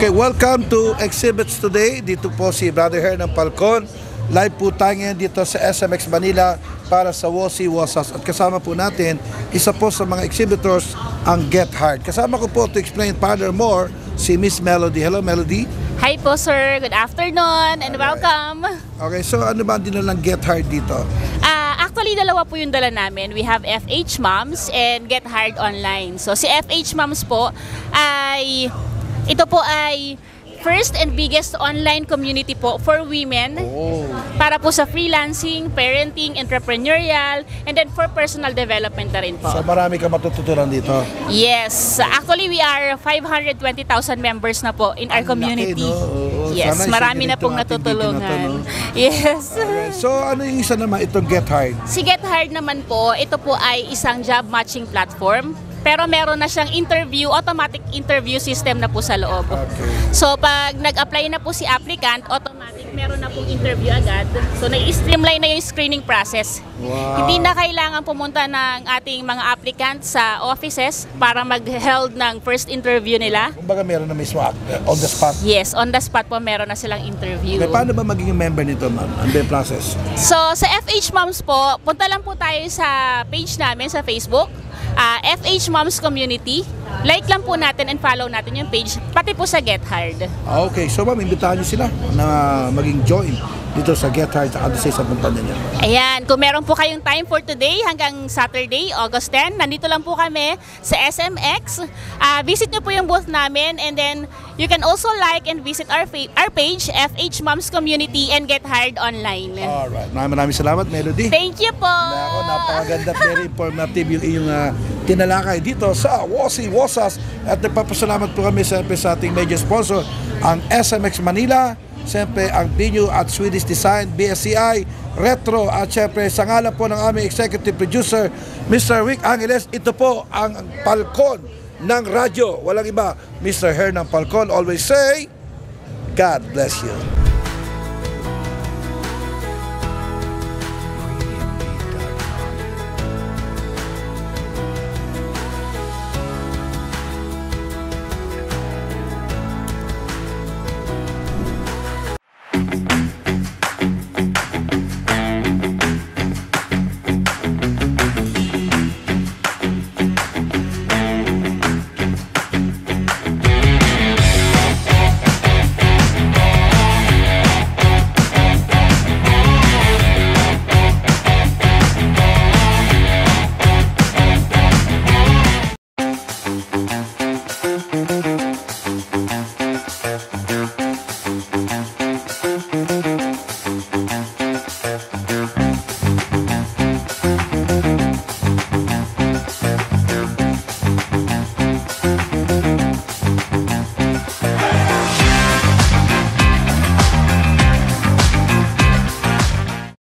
Okay, welcome to Exhibits Today. Dito po si Brother Her ng Palcon. Live po tayo ngayon dito sa SMX Manila para sa Wosi Wasas. At kasama po natin, isa po sa mga exhibitors, ang Get Hard. Kasama ko po to explain further more, si Miss Melody. Hello, Melody. Hi po sir, good afternoon and welcome. Okay, so ano ba ang dinalang Get Hard dito? Ah, actually dalawa po yung dala namin. We have FH Moms and Get Hard Online. So si FH Moms po ay ito po ay first and biggest online community po for women Oh. para po sa freelancing, parenting, entrepreneurial, and then for personal development na rin po. So marami ka matututunan dito. Yes, actually we are 520,000 members na po in our Ang laki, community. no? Oo, Yes, marami na pong video na to, natutulungan. no? Yes. Okay, so ano yung isa naman itong Get Hard? Si Get Hard naman po, ito po ay isang job matching platform. Pero meron na siyang interview, automatic interview system na po sa loob. Okay. So pag nag-apply na po si applicant, automatic meron na pong interview agad. So nai-streamline na yung screening process. Wow. Hindi na kailangan pumunta ng ating mga applicant sa offices para mag-held ng first interview nila. Kumbaga meron na mismo on the spot. Yes, on the spot po meron na silang interview. Okay, paano ba magiging member nito, ma'am? Ano yung process? So, sa FH Moms po, punta lang po tayo sa page namin sa Facebook, ah, FH Moms Community. Like lang po natin and follow natin yung page, pati po sa Get Hard. Ah, Okay, so ma'am, imbitahan niyo sila na maging join dito sa Get Hard sa Adisay sa kumpanya niya. Ayan, kung meron po kayong time for today hanggang Saturday, August 10, nandito lang po kami sa SMX. Ah, visit nyo po yung booth namin and then you can also like and visit our, our page, FH Moms Community and Get Hard Online. Alright, maraming maraming salamat, Melody. Thank you po! Na ako, napakaganda at very informative yung iyong ah, tinalakay dito sa Wosi Wosas at nagpapasalamat po kami siyempre sa ating major sponsor, ang SMX Manila, siyempre ang Binyo at Swedish Design, BSCI, Retro at siyempre sa ngalan po ng aming executive producer, Mr. Rick Angeles, ito po ang palkon ng radyo. Walang iba, Mr. Her ng palkon always say, God bless you.